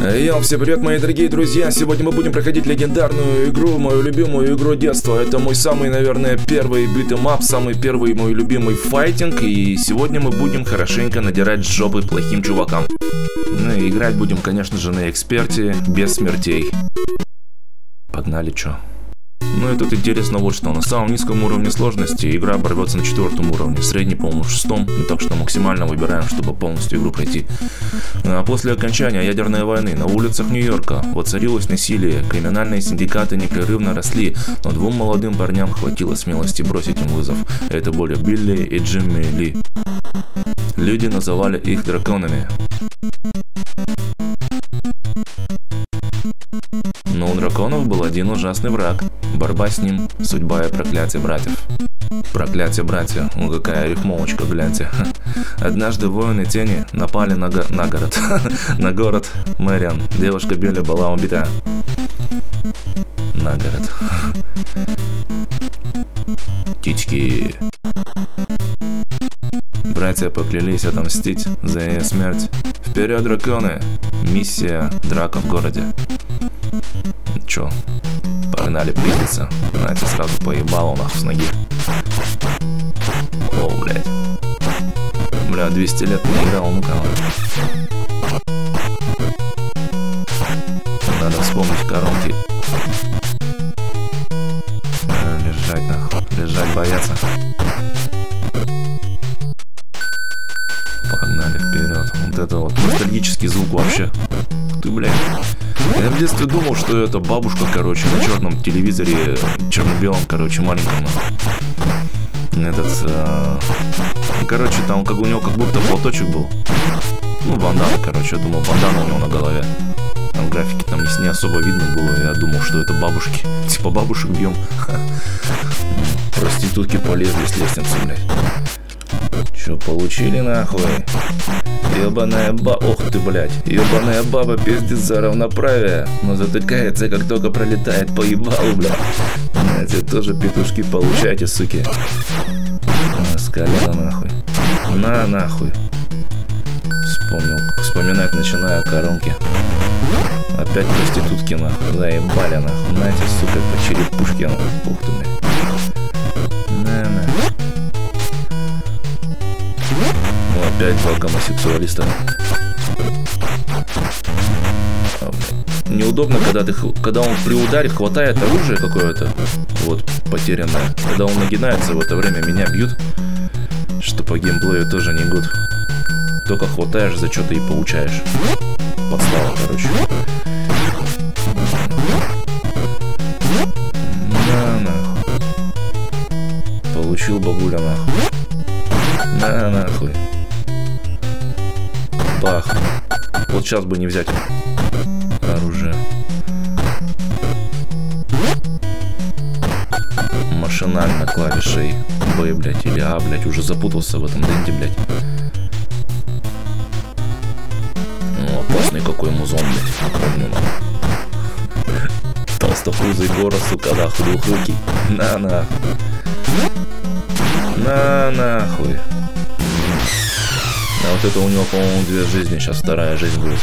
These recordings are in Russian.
Йоу, всем привет, мои дорогие друзья! Сегодня мы будем проходить легендарную игру, мою любимую игру детства. Это мой самый, наверное, первый битэмап, самый первый мой любимый файтинг. И сегодня мы будем хорошенько надирать жопы плохим чувакам. Ну и играть будем, конечно же, на эксперте, без смертей. Погнали, чё? Ну и тут интересно вот что. На самом низком уровне сложности игра оборвется на четвертом уровне, средний, по-моему, шестом. Ну, так что максимально выбираем, чтобы полностью игру пройти. А после окончания ядерной войны на улицах Нью-Йорка воцарилось насилие, криминальные синдикаты непрерывно росли, но двум молодым парням хватило смелости бросить им вызов. Это были Билли и Джимми Ли. Люди называли их драконами. У драконов был один ужасный враг. Борьба с ним, судьба и проклятие братьев. Проклятие братья, ну какая рифмовочка, гляньте. Однажды воины тени напали на, го на город. на город Мэриан. Девушка Билли была убита. На город. Птички. Братья поклялись отомстить за ее смерть. Вперед, драконы! Миссия Драка в городе. Погнали пиздиться. Знаете, сразу поебало нахуй с ноги. О, блядь. Бля, 200 лет не играл, ну-ка. Надо вспомнить коронки. Лежать нахуй, лежать бояться. Погнали вперед. Вот это вот ностальгический звук вообще. Ты, блядь. Я в детстве думал, что это бабушка, короче, на черном телевизоре, черно-белом, короче, маленьком. Этот, э, короче, там как у него как будто платочек был. Ну, бандана, короче, я думал, бандана у него на голове. Там графики там не, не особо видно было, я думал, что это бабушки. Типа бабушек бьем. Проститутки полезли с лестницы, блядь. Что, получили нахуй? Ебаная ба... Ох ты, блядь. Ебаная баба пиздит за равноправие, но затыкается, как только пролетает по ебалу, блядь. Знаете, тоже петушки получайте, суки. На, с колена нахуй. На, нахуй. Вспомнил. Вспоминать начинаю коронки. Опять проститутки, нахуй. Заебали, нахуй. Знаете, сука, по черепушке, нахуй. Ух ты, блядь. Опять два гомосексуалиста. Неудобно, когда ты, когда он при ударе хватает оружие какое-то, вот, потерянное. Когда он нагинается, в это время меня бьют, что по геймплею тоже не гуд. Только хватаешь за что-то и получаешь. Подстава, короче. Сейчас бы не взять оружие. Машинально клавишей Б, блядь, или А, блядь, уже запутался в этом денде, блядь. Ну, опасный какой музон, блядь, Толстопузый город, сука, нахуй, двухрукий. На, нахуй. А вот это у него, по-моему, две жизни. Сейчас вторая жизнь будет.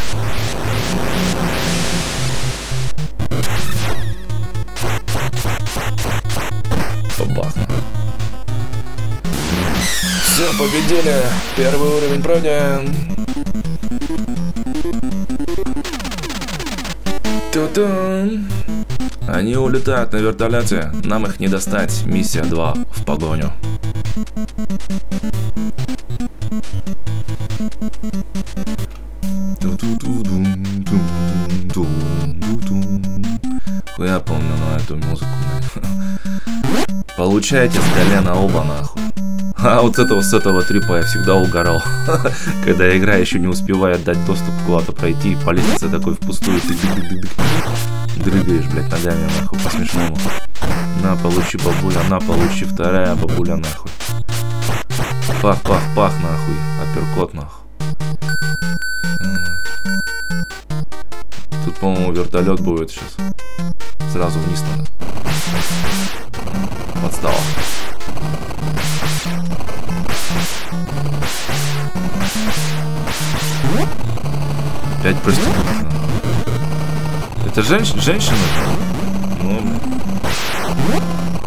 Побахну. Все, победили. Первый уровень пройден. Ту-тун. Они улетают на вертолете. Нам их не достать. Миссия 2 в погоню. Получайте с колена оба нахуй. А вот этого с этого трипа я всегда угорал. Когда игра еще не успевает дать доступ куда-то пройти, по лестнице такой впустую ты дрыгаешь, блядь, ногами нахуй по смешному. На, получи бабуля, на, получи вторая бабуля нахуй. Пах, пах, пах нахуй. Апперкот нахуй. Тут, по-моему, вертолет будет сейчас. Сразу вниз надо. Подстава. Опять проститутка. Это женщ женщина? Ну,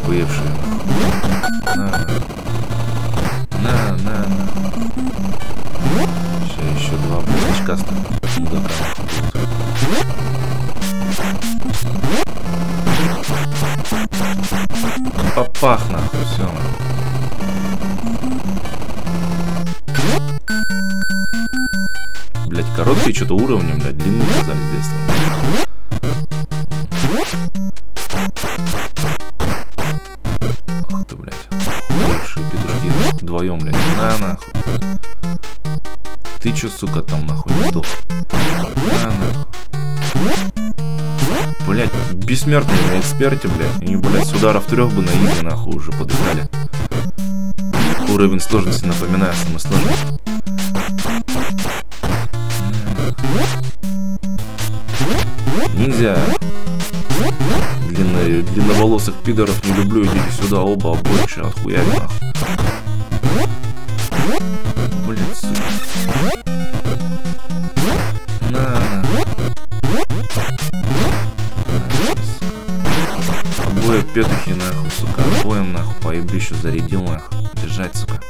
хуевшая. На, на, на, на. Сейчас еще два очкастых мудака. Попах нахуй, все. Блять, короткие что-то уровни, блядь, длинные казались детства. Ах ты, блядь. Большие петушки. Вдвоем, блядь. На, нахуй. Ты чё, сука, бессмертные на эксперте, блядь. Они, блядь, с ударов трех бы на изи, нахуй, уже подыхали. Уровень сложности, напоминаю, самый сложный. Нельзя. Длинно, длинноволосых пидоров не люблю, идите сюда, оба больше отхуяли нахуй. Поебищу зарядил нахуй. Бежать, сука.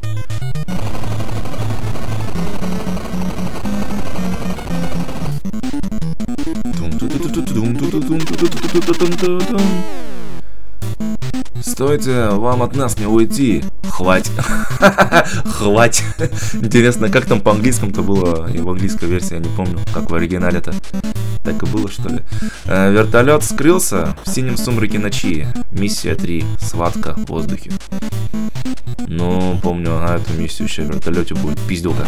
Стойте, вам от нас не уйти. Хватит. Хватит. Интересно, как там по-английскому-то было и в английской версии, я не помню, как в оригинале-то. Так и было, что ли. Э, вертолет скрылся в синем сумраке ночи. Миссия 3. Схватка в воздухе. Ну, помню, на эту миссию еще в вертолете будет пизделка.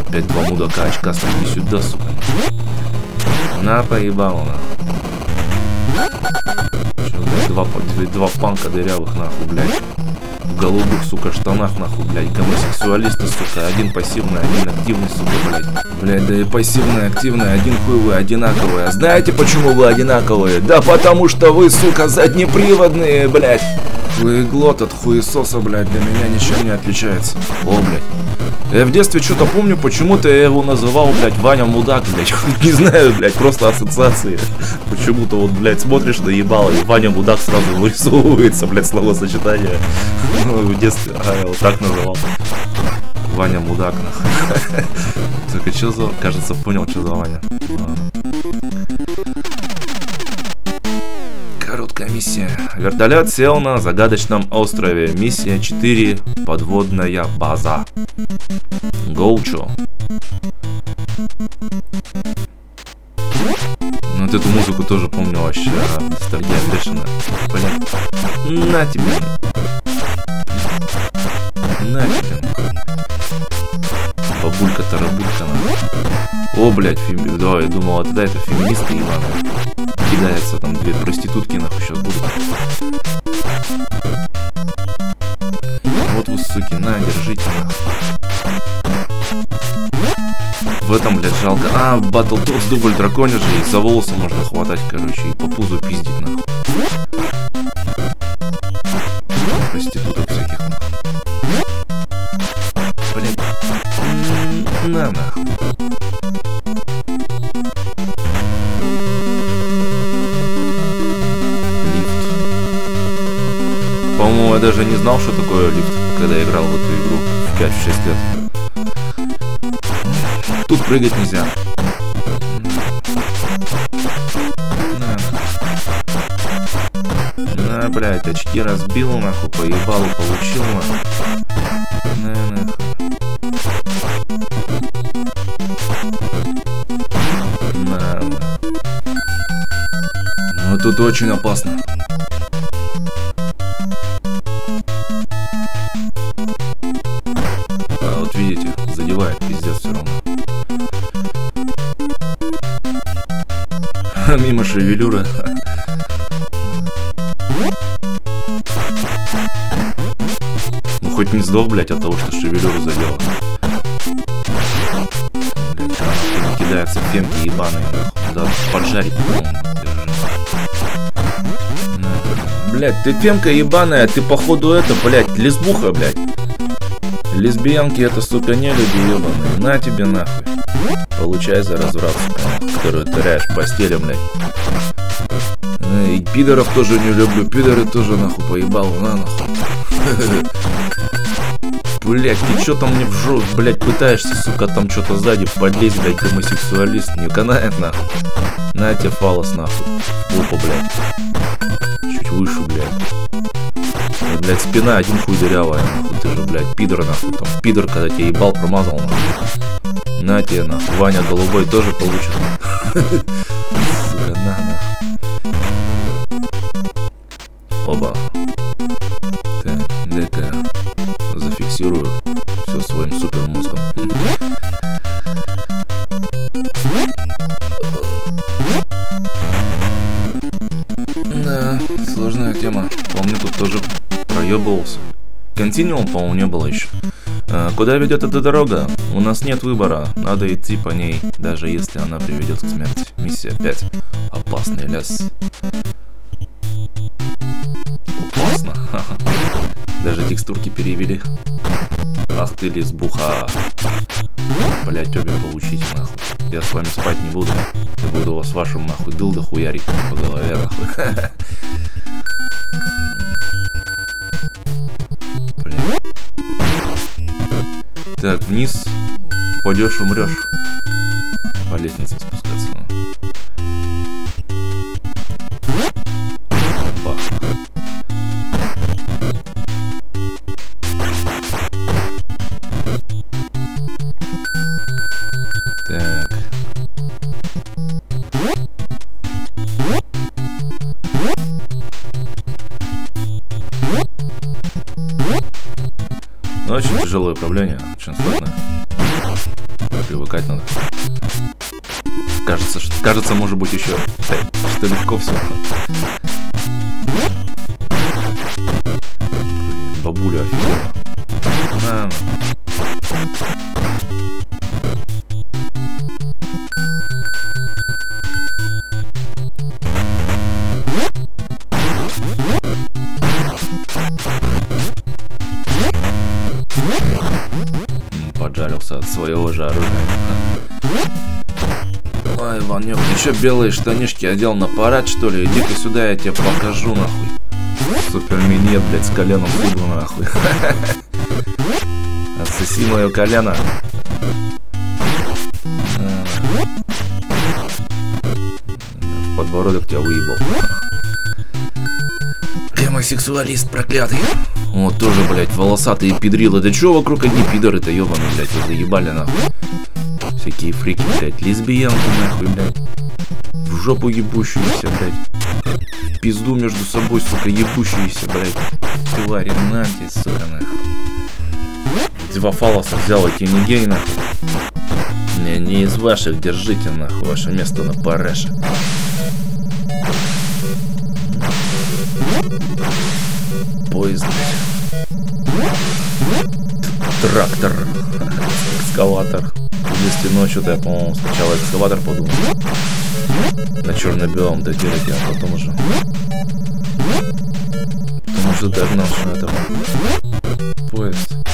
Опять два мудака очка, иди сюда, сука. На, поебало, нахуй. Блядь, два, два панка дырявых, нахуй, блядь. В голубых, сука, штанах, нахуй, блядь. Гомосексуалисты, сука. Один пассивный, один активный, сука, блядь. Блядь, да и пассивный, активный, один хуй вы одинаковые. А знаете, почему вы одинаковые? Да потому что вы, сука, заднеприводные, блядь. Глот от хуесоса, блядь, для меня ничем не отличается. О, блядь. Я в детстве что-то помню, почему-то я его называл, блядь, Ваня Мудак, блядь. Не знаю, блядь, просто ассоциации. Почему-то вот, блядь, смотришь на ебало, и Ваня Мудак сразу вырисовывается, блядь, словосочетание. Ну, в детстве, а, я вот так называл. Ваня Мудак, нахуй. Только что за... Кажется, понял, что за Ваня. Вертолет сел на загадочном острове. Миссия 4. Подводная база. Гоучо. Вот эту музыку тоже помню вообще. Ностальгия бешеная. Блин. На тебе. На тебе. Бабулька тарабулька О, блядь, фильм. Да, я думал, это да, это феминистка Ивана. Кидается там две проститутки нахуй сейчас будут. Этом, блядь, жалко. А, Battletoads дубль драконя же, и за волосы можно хватать, короче, и по пузу пиздить, нахуй. Проституток всяких. Блин. На, нахуй. По-моему, я даже не знал, что такое лифт, когда играл в эту игру в 5-6 лет. Тут прыгать нельзя. На. На, блядь, очки разбил, нахуй, поебал получил, нахуй. На, нахуй. На. Ну, тут очень опасно. Ну хоть не сдох, блядь, от того, что шевелюру задела. Блядь, там кидаются фемки ебаные. Да, поджарить, Блядь, ты фемка ебаная, ты походу это, блядь, лесбуха, блядь. Лесбиянки это, сука, не люди ебаные. На тебе нахуй. Получай за разврат, которую тыряешь в постели, блядь. И пидоров тоже не люблю. Пидоры тоже нахуй поебал. На нахуй. Блять, ты что там мне в жопу, блять, пытаешься, сука, там что-то сзади подлезть, блять, гомосексуалист, не канает, нахуй. На тебе фалос, нахуй. Опа, блять. Чуть выше, блядь. Блять, спина один хуй дырявая, нахуй. Ты же, блядь, пидор, нахуй. Там, пидор, когда тебе ебал промазал, нахуй. На тебе, нахуй. Ваня Голубой тоже получит. Сука, зафиксирую все своим супермозгом. Да, сложная тема. Помню, тут тоже проебывался. Континуум, по-моему, не было еще. А, куда ведет эта дорога? У нас нет выбора. Надо идти по ней, даже если она приведет к смерти. Миссия 5. Опасный лес. Опасно. Даже текстурки перевели. Ах ты лесбуха. Блять, обе получите нахуй. Я с вами спать не буду. Я буду вас вашим нахуй дылда хуярить по голове нахуй. Так, вниз. Пойдешь, умрешь. По лестнице спускаться. Кажется, что, кажется, может быть еще, что легко все. Бабуля офигела. поджарился от своего же оружия. Ой, Иванёк, еще белые штанишки одел на парад, что ли? Иди-ка сюда, я тебе покажу, нахуй. Супер минет, блядь, с коленом суду, нахуй. Отсоси мое колено. В подбородок тебя выебал. Гомосексуалист проклятый. Вот тоже, блядь, волосатые пидрилы. Да чё вокруг одни пидоры-то, ёбаные, блядь, вы заебали, нахуй. Всякие фрики, блядь, лесбиянки, нахуй, блядь. В жопу ебущиеся, блядь. В пизду между собой, сука, ебущиеся, блядь. Твари, нахуй, сука, нахуй. Два фалоса взял, эти не гей, нахуй. Не, не из ваших, держите, нахуй, ваше место на пареше. Поезд. Трактор. Экскаватор. Если ночью, то я, по-моему, сначала экскаватор подумал. На черно-белом доделать, а потом уже... Потому что догнал, что это поезд.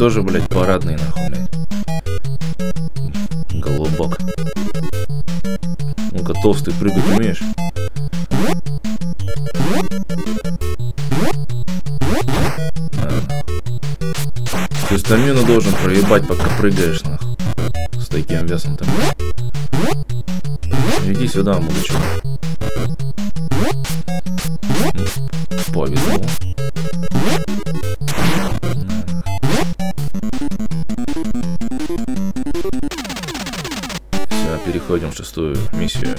Тоже, блять, парадные, нахуй, блядь. Голубок. Ну-ка, толстый, прыгать умеешь? Ты стамину должен проебать, пока прыгаешь, нахуй. С таким весом там. Иди сюда, мужичок. Повезло. шестую миссию.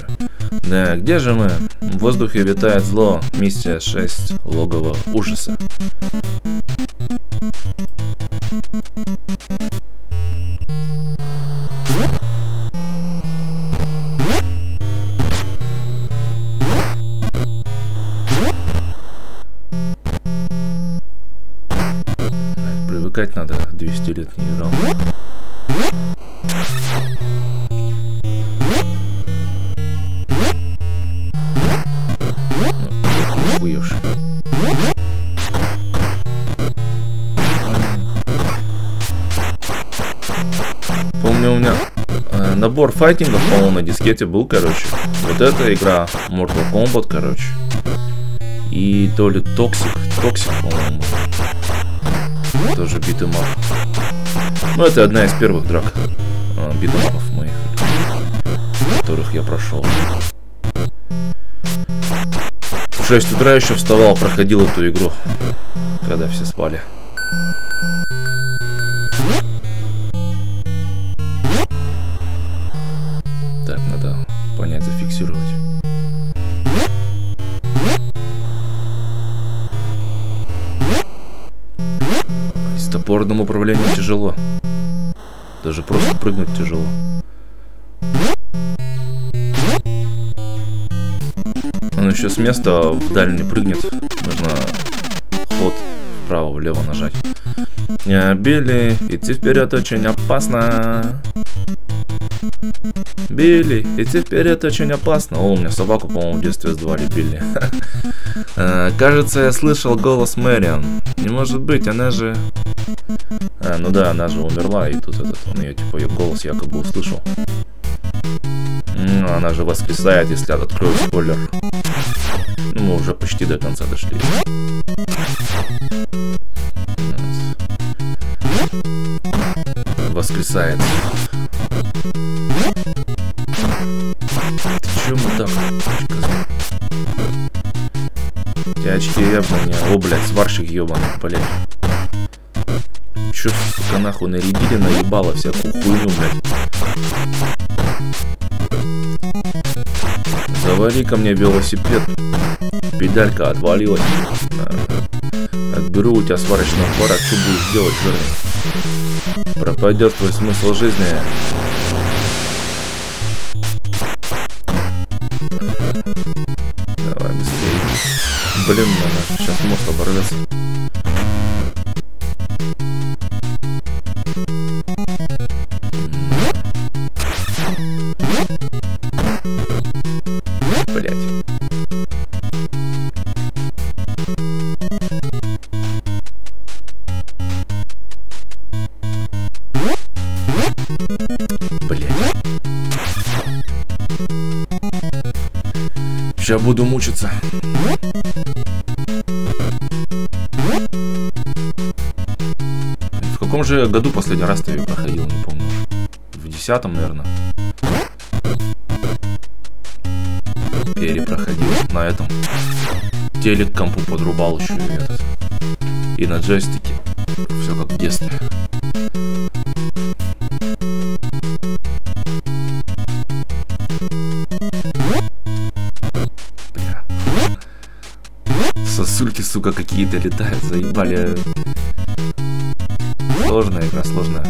Да, где же мы? В воздухе витает зло. Миссия 6. Логово ужаса. Привыкать надо, 200 лет не играл. Набор файтингов, по-моему, на дискете был, короче. Вот эта игра, Mortal Kombat, короче. И то ли Toxic, Toxic, по-моему. Тоже битэмап. Ну, это одна из первых драк э, битэмапов моих, которых я прошел. В 6 утра еще вставал, проходил эту игру, когда все спали. Управлением тяжело. Даже просто прыгнуть тяжело. Он еще с места вдаль не прыгнет. Нужно ход вправо-влево нажать. Билли, идти вперед очень опасно. Билли, идти вперед очень опасно. О, у меня собаку, по-моему, в детстве звали Билли. Э, кажется, я слышал голос Мэриан. Не может быть, она же... А, ну да, она же умерла, и тут этот, он ее, типа, ее голос якобы услышал. Ну, она же воскресает, если я открою спойлер. Ну, мы уже почти до конца дошли. Воскресает. Очки ебаные. О, блядь, сварщик ебаный, блядь. Чё, сука, нахуй нарядили, наебало всякую хуйню, блядь. Завали ко мне велосипед. Педалька отвалилась. Отберу у тебя сварочный аппарат, что будешь делать, жирный? Пропадет твой смысл жизни. Давай быстрее. Блин, Блять. Блять. Сейчас буду мучиться. В каком же году последний раз ты проходил, не помню. В десятом, наверное. На этом. Телек компу подрубал еще и этот. И на джойстике. Все как в детстве. Сосульки, сука, какие-то летают, заебали. Сложная игра, сложная.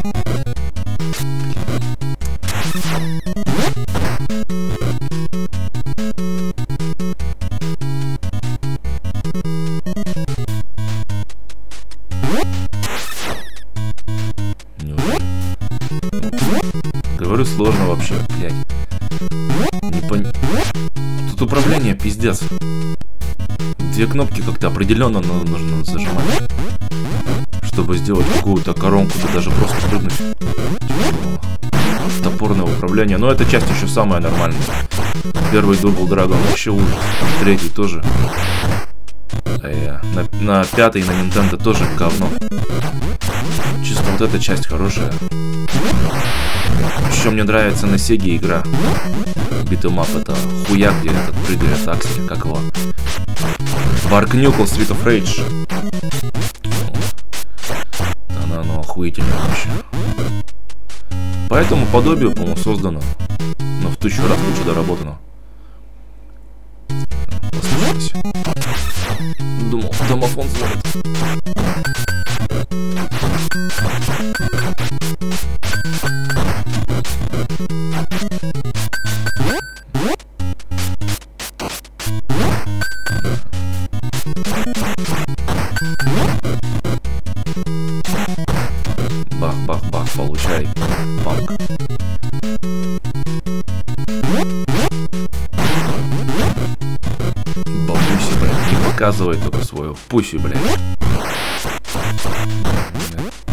Как-то определенно ну- нужно зажимать. Чтобы сделать какую-то коронку, да даже просто прыгнуть. Топорное управление. Но эта часть еще самая нормальная. Первый Double Dragon вообще ужас. Третий тоже. Я на, на пятый на Nintendo тоже говно. Чисто вот эта часть хорошая. Еще мне нравится на Сеге игра. Beat 'em up это хуя, где этот прыгает Аксель, как его. Bare Knuckle Street of Rage. Она, ну, охуительная вообще. По этому подобию, по-моему, создано. Но в тысячу раз лучше доработано. Послушайся. Думал, домофон звонит. Пусю, блядь.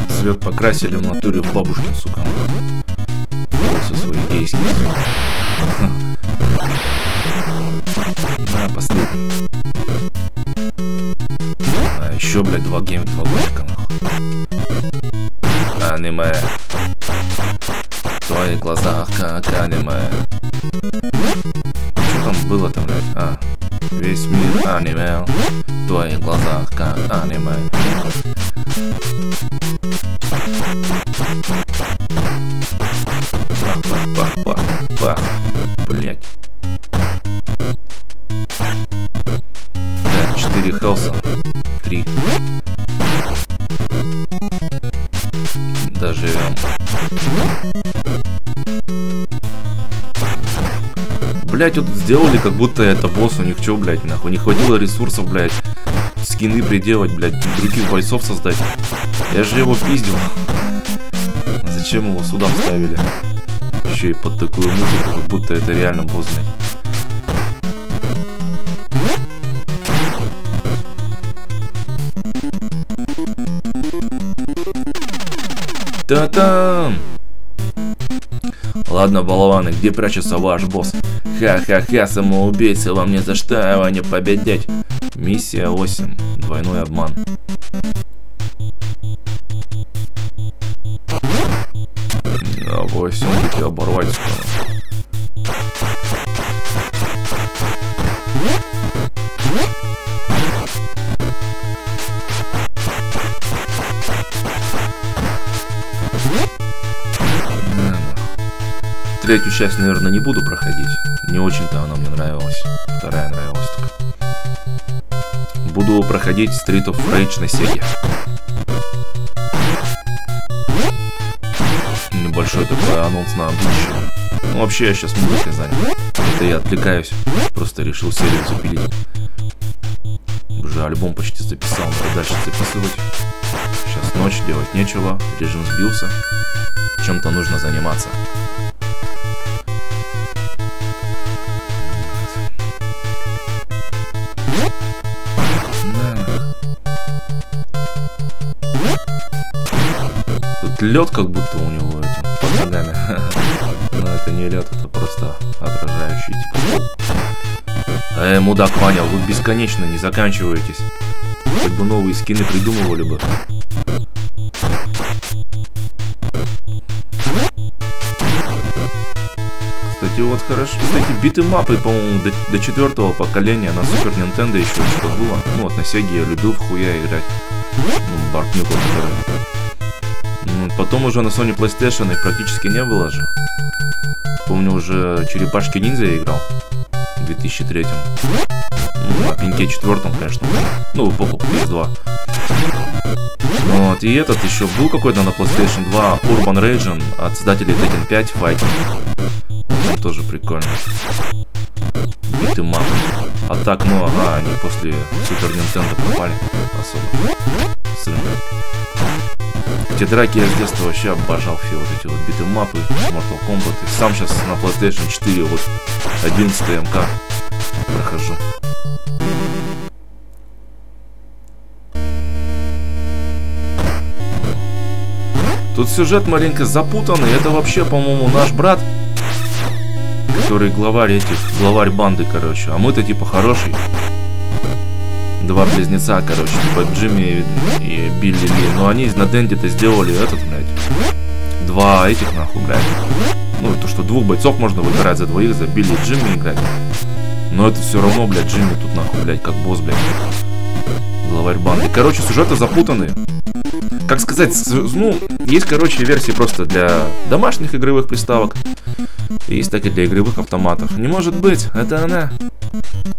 Цвет покрасили в натуре бабушкин, сука. Со своей гейским. На, последний. А еще, блядь, два гейм, два годика, нахуй. Аниме. В твоих глазах, как аниме. Что там было там, блядь? А, весь мир аниме. В твоих глазах, как аниме. Пах. Блять. Да, 4 хелса. 3. Доживем. Блять, вот сделали, как будто это босс, у них что, блять, нахуй, не хватило ресурсов, блять, скины приделать, блять, других бойцов создать. Я же его пиздил. Зачем его сюда вставили? Еще и под такую музыку, как будто это реально босс, блядь. Та-там! Ладно, балованы, где прячется ваш босс? Ха-ха-ха, самоубийцы, вам не за что его не победить. Миссия 8. Двойной обман. Третью часть, наверное, не буду проходить. Не очень-то она мне нравилась. Вторая нравилась только. Буду проходить Street of Rage на Сеге. Небольшой такой анонс на будущее. Ну, вообще, я сейчас музыкой занят. Это я отвлекаюсь. Просто решил серию запилить. Уже альбом почти записал, надо дальше записывать. Сейчас ночь, делать нечего, режим сбился. Чем-то нужно заниматься. Лед как будто у него этим, под ногами. Но это не лед, это просто отражающий типа. Эй, мудак Ваня, вы бесконечно не заканчиваетесь. Хоть бы новые скины придумывали бы. Кстати, вот хорошо. Кстати, биты мапы, по-моему, до, до четвертого поколения на Супер Нинтендо еще что-то было. Ну вот на Сеге я любил в хуя играть. Ну, Барт Нюкл, Ну, потом уже на Sony PlayStation их практически не было же. Помню, уже Черепашки Ниндзя я играл. В 2003 Ну, на пеньке четвертом, конечно. Ну, в эпоху PS2. Вот, и этот еще был какой-то на PlayStation 2 Urban Legend от создателей Tekken 5 Fighting. Вот, тоже прикольно. Биты мап. А так, ну ага, они после Super Nintendo пропали особо. Сырно. Эти драки я с детства вообще обожал все вот эти вот биты мапы, Mortal Kombat. И сам сейчас на PlayStation 4 вот 11 МК прохожу. Тут сюжет маленько запутанный. Это вообще, по-моему, наш брат, который главарь этих, главарь банды, короче. А мы-то типа хороший. Два близнеца, короче, типа Джимми и Билли Ли. Но они на Денде-то сделали этот, блядь. Два этих, нахуй, блядь. Ну, то, что двух бойцов можно выбирать за двоих, за Билли и Джимми играть. Но это все равно, блядь, Джимми тут, нахуй, блядь, как босс, блядь. Главарь банды. Короче, сюжеты запутанные как сказать, ну, есть, короче, версии просто для домашних игровых приставок. Есть так и для игровых автоматов. Не может быть, это она.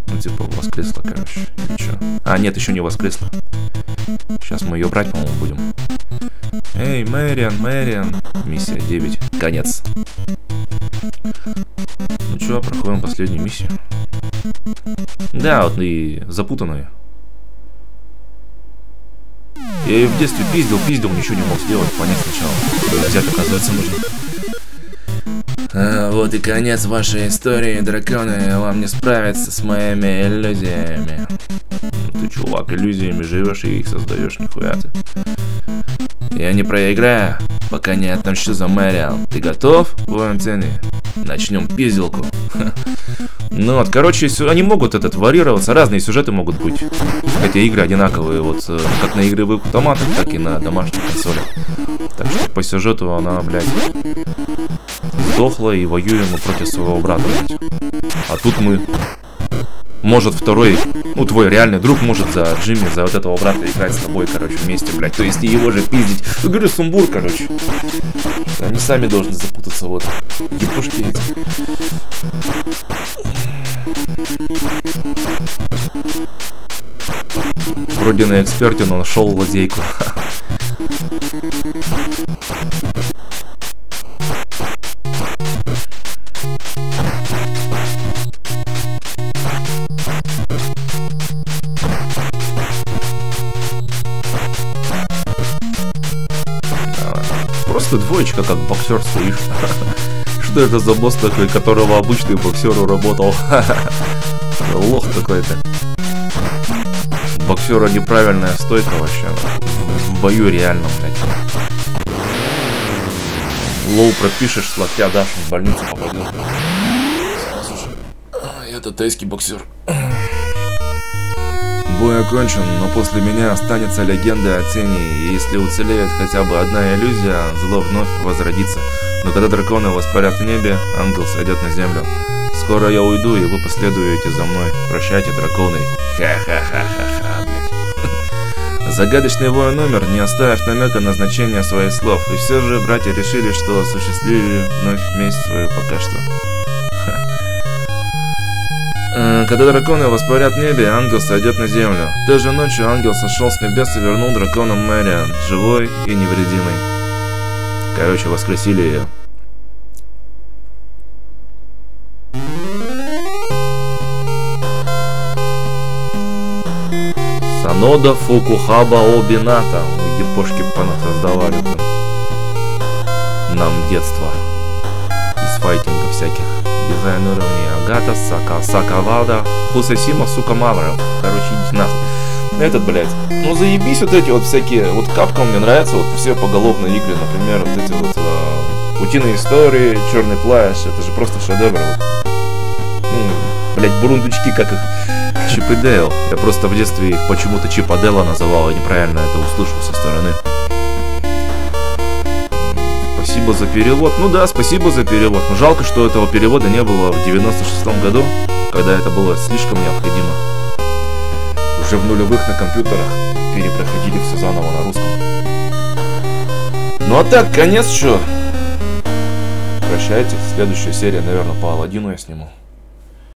Ну, типа, воскресла, короче. А, нет, еще не воскресла. Сейчас мы ее брать, по-моему, будем. Эй, Мэриан, Мэриан. Миссия 9. Конец. Ну что, проходим последнюю миссию. Да, вот и запутанную. Я ее в детстве пиздил, пиздил, ничего не мог сделать, понять сначала. Взять, оказывается, нужно. А, вот и конец вашей истории, драконы. Вам не справиться с моими иллюзиями. Чувак, иллюзиями живешь и их создаешь, нихуя ты. Я не проиграю, пока не отомщу за Мэриан. Ты готов, цены? Начнем пизделку. Ну вот, короче, они могут этот варьироваться, разные сюжеты могут быть. Хотя игры одинаковые, вот э, как на игровых автоматах, так и на домашних консолях. Так что по сюжету она, блядь, сдохла и воюем мы против своего брата. А тут мы может второй, ну твой реальный друг может за Джимми, за вот этого брата играть с тобой, короче, вместе, блядь. То есть не его же пиздить. Ну, говорю, сумбур, короче. Они сами должны запутаться, вот. Епушки эти. Вроде на эксперте, но нашел лазейку. Двоечка, как боксер стоишь. Что это за босс такой, которого обычный боксер работал? Лох какой-то. Боксера неправильная стойка вообще. В бою реально, блядь. Лоу пропишешь, с дашь, в больницу попадешь. Я-то тайский боксер. Бой окончен, но после меня останется легенда о тени, и если уцелеет хотя бы одна иллюзия, зло вновь возродится. Но когда драконы воспарят в небе, ангел сойдет на землю. Скоро я уйду, и вы последуете за мной. Прощайте, драконы. Ха-ха-ха-ха-ха, блядь. Загадочный воин номер, не оставив намека на значение своих слов. И все же братья решили, что осуществили вновь месть свою пока что. Э, когда драконы воспарят в небе, ангел сойдет на землю. Той же ночью ангел сошел с небес и вернул драконом Мэриан, живой и невредимой. Короче, воскресили ее. Санода Фукухаба Обината. Япошки понасоздавали нам детство из файтинга всяких дизайн уровней Агата, Сака, Сакавада, Хусасима, сука, Мавров. Короче, идите нахуй. Этот, блядь. Ну заебись вот эти вот всякие, вот капкам мне нравятся вот все поголовные игры, например, вот эти вот э, утиные истории, черный пляж, это же просто шедевр. Вот. Ну, блядь, бурундучки, как их Чип и Дейл. Я просто в детстве их почему-то Чип Адела называл, и неправильно это услышал со стороны. Спасибо за перевод. Ну да, спасибо за перевод. Но жалко, что этого перевода не было в 96 году, когда это было слишком необходимо. Уже в нулевых на компьютерах перепроходили все заново на русском. Ну а так, конец что? Прощайте. Следующая серия, наверное, по Алладину я сниму.